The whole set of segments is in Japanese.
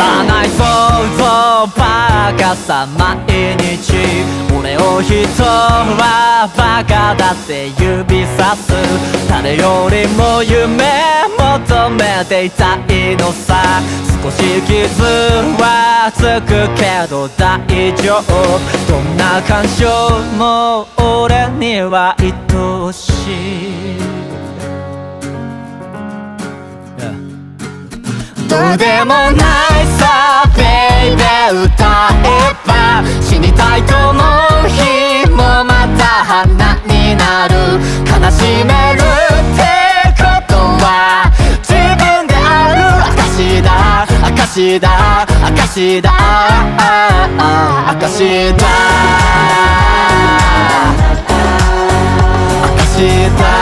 らない想像ばかさ毎日俺を人はバカだって指さす誰よりも夢求めていたいのさ。少し傷はつくけど大丈夫。どんな感情も俺には愛しい。どうでもない。証だ。証だ。証だ。証だ。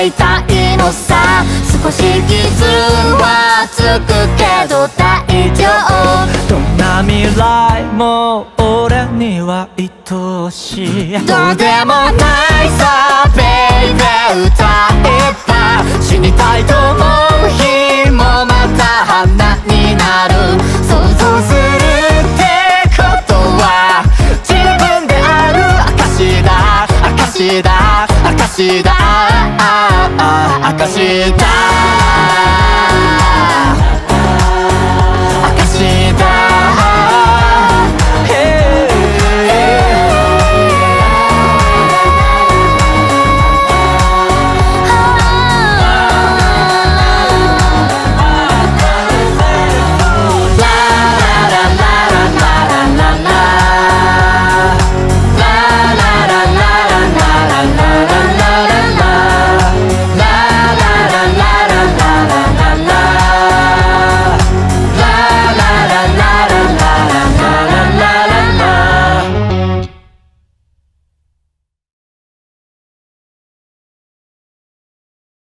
求めていたいのさ少し傷はつくけど大丈夫どんな未来も俺には愛おしい。どうでもないああ明かした